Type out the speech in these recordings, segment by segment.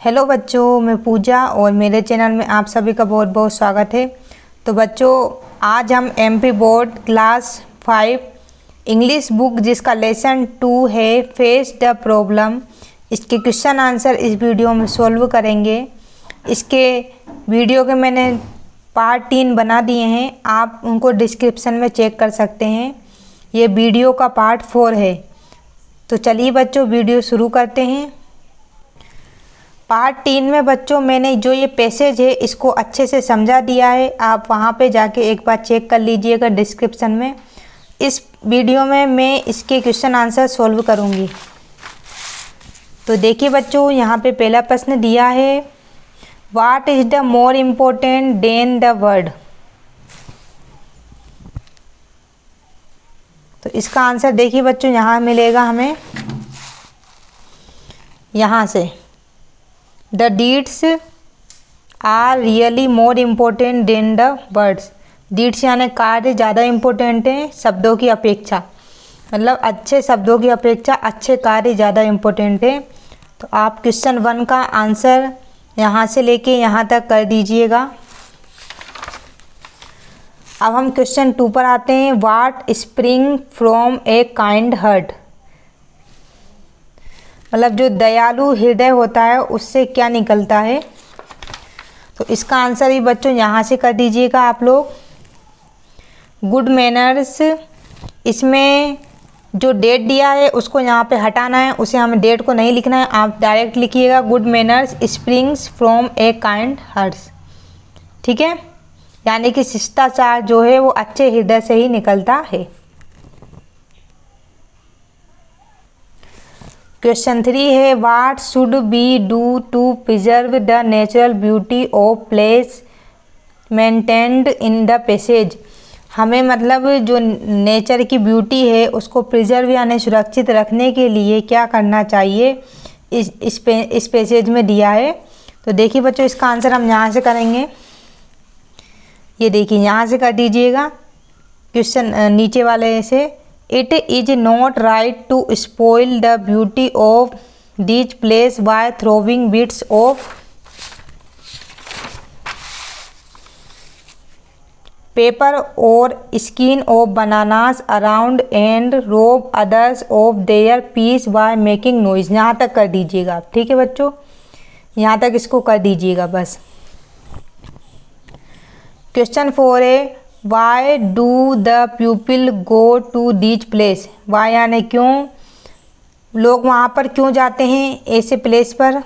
Hello बच्चों, मैं पूजा और मेरे चैनल में आप सभी का बहुत बहुत स्वागत है। तो बच्चों, आज हम MP board class five English book जिसका लेसन टू है फेस द प्रॉब्लम इसके क्वेश्चन आंसर इस वीडियो में सॉल्व करेंगे। इसके वीडियो के मैंने पार्ट तीन बना दिए हैं, आप उनको डिस्क्रिप्शन में चेक कर सकते हैं। ये वीडियो का पार्ट फोर है। तो चलिए बच्चों वीडियो शुरू करते हैं। पार्ट तीन में बच्चों, मैंने जो ये पैसेज है, इसको अच्छे से समझा दिया है। आप वहाँ पे जाके एक बार चेक कर लीजिएगा डिस्क्रिप्शन में। इस वीडियो में मैं इसके क्वेश्चन आंसर सॉल्व करूँगी। तो देखिए बच्चों, यहाँ पे पहला प्रश्न दिया है what is the more important than the word तो इसका आंसर देखिए बच्चों, यहाँ मिलेगा हमें। यहाँ से। The deeds are really more important than the words deeds यानी कार्य ज़्यादा इम्पोर्टेंट हैं शब्दों की अपेक्षा। मतलब अच्छे शब्दों की अपेक्षा अच्छे कार्य ज़्यादा इम्पोर्टेंट हैं। तो आप क्वेश्चन वन का आंसर यहाँ से लेके यहाँ तक कर दीजिएगा। अब हम क्वेश्चन टू पर आते हैं। What spring from a kind heart मतलब जो दयालु हृदय होता है, उससे क्या निकलता है? तो इसका आंसर भी बच्चों यहाँ से कर दीजिएगा आप लोग। गुड मैनर्स इसमें जो डेट दिया है, उसको यहाँ पे हटाना है, उसे हमें डेट को नहीं लिखना है। आप डायरेक्ट लिखिएगा good manners springs from a kind hearts ठीक है? यानी कि शिष्टाचार जो है, वो अच्छे हृदय से ही निकलता है। क्वेश्चन थ्री है what should be do to preserve the natural beauty of place maintained in the passage हमें मतलब जो नेचर की ब्यूटी है, उसको प्रिजर्व यानी सुरक्षित रखने के लिए क्या करना चाहिए? इस इस पे, इस पैसेज में दिया है। तो देखिए बच्चों, इसका आंसर हम यहाँ से करेंगे। ये देखिए, यहाँ से कर दीजिएगा। क्वेश्चन नीचे वाले से। It is not right to spoil the beauty of these place by throwing bits of paper और skin of bananas around and rob others of their peace by making noise यहाँ तक कर दीजिएगा ठीक है बच्चों? यहाँ तक इसको कर दीजिएगा बस। क्वेश्चन फोर है why do the pupil go to these place why यानी क्यों? लोग वहाँ पर क्यों जाते हैं ऐसे प्लेस पर?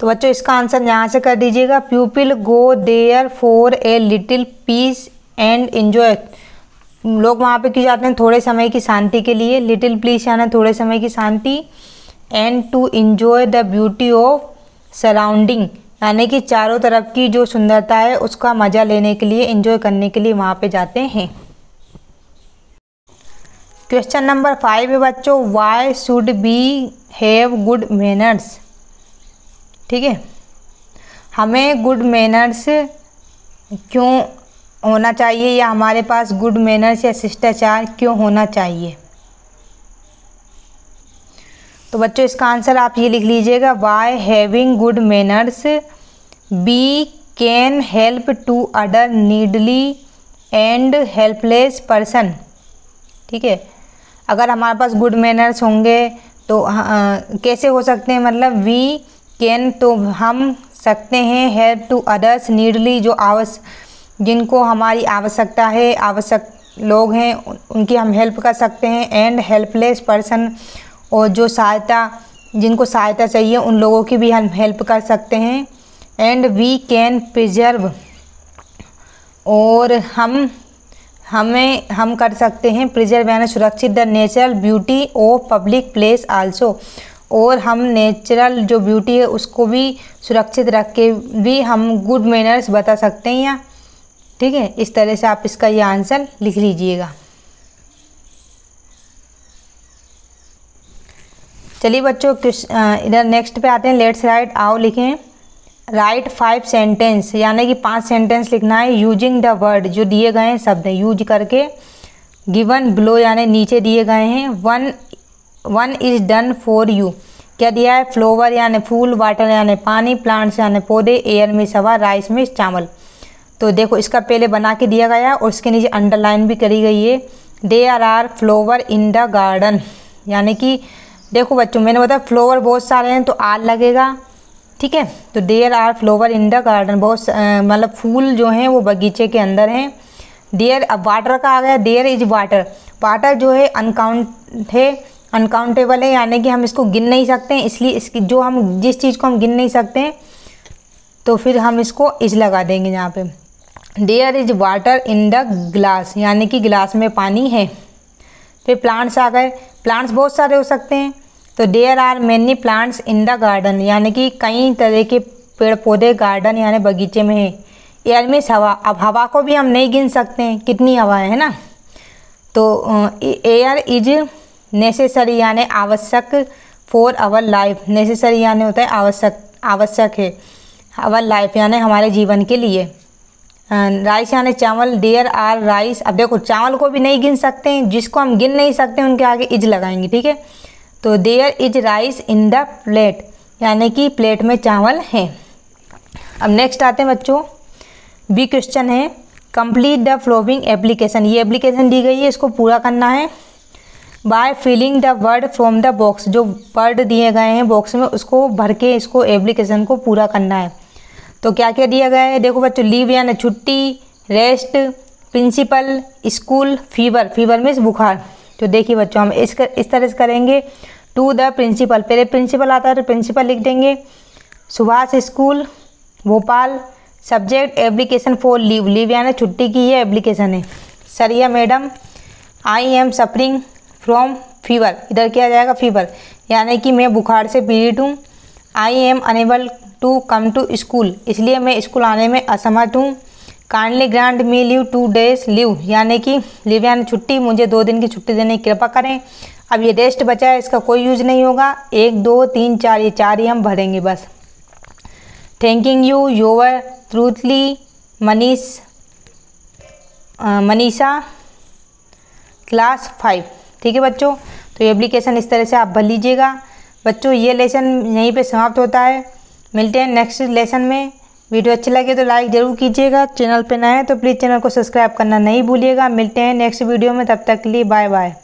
तो बच्चों, इसका आंसर यहाँ से कर दीजिएगा। Pupil go there for a little peace and enjoy लोग वहाँ पे क्यों जाते हैं? थोड़े समय की शांति के लिए। लिटिल प्लीस यानी थोड़े समय की शांति and to enjoy the beauty of surrounding यानी कि चारों तरफ़ की जो सुंदरता है, उसका मज़ा लेने के लिए एंजॉय करने के लिए वहाँ पे जाते हैं। क्वेश्चन नंबर फाइव है बच्चों why should be have good manners ठीक है? हमें गुड मैनर्स क्यों होना चाहिए या हमारे पास गुड मैनर्स या शिष्टाचार क्यों होना चाहिए? तो बच्चों इसका आंसर आप ये लिख लीजिएगा why having good manners be can help to other needy and helpless person ठीक है? अगर हमारे पास गुड मैनर्स होंगे तो आ, कैसे हो सकते हैं? मतलब वी कैन तो हम सकते हैं हेल्प टू अदर्स नीडली जो आवश्य जिनको हमारी आवश्यकता है आवश्यक लोग हैं उनकी हम हेल्प कर सकते हैं एंड हेल्पलेस पर्सन और जो सहायता, जिनको सहायता चाहिए, उन लोगों की भी हम हेल्प कर सकते हैं। एंड वी कैन प्रिजर्व और हम, हमें, हम कर सकते हैं प्रिजर्व यानी सुरक्षित the natural beauty of public place also और हम नेचुरल जो ब्यूटी है, उसको भी सुरक्षित रख के भी हम गुड मैनर्स बता सकते हैं या? ठीक है, इस तरह से आप इसका ये आंसर लिख लीजिएगा। चलिए बच्चों इधर नेक्स्ट पे आते हैं लेट्स राइट आओ लिखें। राइट फाइव सेंटेंस यानी कि पाँच सेंटेंस लिखना है यूजिंग द वर्ड जो दिए गए हैं, शब्द यूज़ करके। गिवन ब्लो यानी नीचे दिए गए हैं। One one is done for you क्या दिया है? फ्लोवर यानी फूल वाटर यानी पानी प्लांट्स यानी पौधे एयर में सवा राइस में चावल। तो देखो, इसका पहले बना के दिया गया और उसके नीचे अंडरलाइन भी करी गई है। There are are flower in the garden यानी कि देखो बच्चों, मैंने बताया फ्लोवर बहुत सारे हैं तो आर लगेगा, ठीक है? तो there are flower in the garden, बहुत मतलब फूल जो हैं वो बगीचे के अंदर हैं। देयर, अब वाटर का आ गया, देयर इज़ वाटर। वाटर जो है अनकाउंट है अनकाउंटेबल है, यानी कि हम इसको गिन नहीं सकते हैं, इसलिए इसकी, जो हम, जिस चीज़ को हम गिन नहीं सकते हैं तो फिर हम इसको इज़ लगा देंगे यहाँ पे। There is water in the glass, यानी कि गिलास में पानी है। फिर प्लांट्स आ गए प्लांट्स बहुत सारे हो सकते हैं। तो there are many plants in the garden यानी कि कई तरह के पेड़ पौधे गार्डन यानी बगीचे में है। एयर मीन्स हवा, अब हवा को भी हम नहीं गिन सकते हैं, कितनी हवा है ना? तो एयर इज़ नेसेसरी यानी आवश्यक फॉर आवर लाइफ नेसेसरी यानी होता है आवश्यक आवश्यक है आवर लाइफ यानी हमारे जीवन के लिए। राइस यानी चावल देयर आर राइस अब देखो, चावल को भी नहीं गिन सकते हैं, जिसको हम गिन नहीं सकते उनके आगे इज़ लगाएँगे, ठीक है? तो there is rice in the plate यानी कि प्लेट में चावल हैं। अब नेक्स्ट आते हैं बच्चों। बी क्वेश्चन है कंप्लीट द फ्लोविंग एप्लीकेशन ये एप्लीकेशन दी गई है, इसको पूरा करना है। By filling the word from the box जो वर्ड दिए गए हैं बॉक्स में, उसको भर के, इसको एप्लीकेशन को पूरा करना है। तो क्या क्या दिया गया है? देखो बच्चों लीव यानी छुट्टी rest principal school fever fever means बुखार। तो देखिए बच्चों हम इस कर, इस तरह से करेंगे। टू द प्रिंसिपल पहले प्रिंसिपल आता है तो प्रिंसिपल लिख देंगे। Subhash school Bhopal subject application for leave leave यानी छुट्टी की ये एप्लीकेशन है। सरिया madam I am suffering from fever इधर किया जाएगा फीवर यानी कि मैं बुखार से पीड़ित हूँ। I am unable to come to school इसलिए मैं स्कूल आने में असमर्थ हूँ। Kindly grant me leave two days leave यानी कि लीव यानी छुट्टी। मुझे दो दिन की छुट्टी देने की कृपा करें। अब ये रेस्ट बचा है, इसका कोई यूज़ नहीं होगा। एक, दो, तीन, चार, ये चार ही हम भरेंगे बस। Thanking you yours truly Manish Manisha class five ठीक है बच्चों? तो ये एप्लीकेशन इस तरह से आप भर लीजिएगा। बच्चों, ये लेसन यहीं पे समाप्त होता है। मिलते हैं नेक्स्ट लेसन में। वीडियो अच्छी लगे तो लाइक ज़रूर कीजिएगा। चैनल पर नए हैं तो प्लीज़ चैनल को सब्सक्राइब करना नहीं भूलिएगा। मिलते हैं नेक्स्ट वीडियो में। तब तक के लिए बाय बाय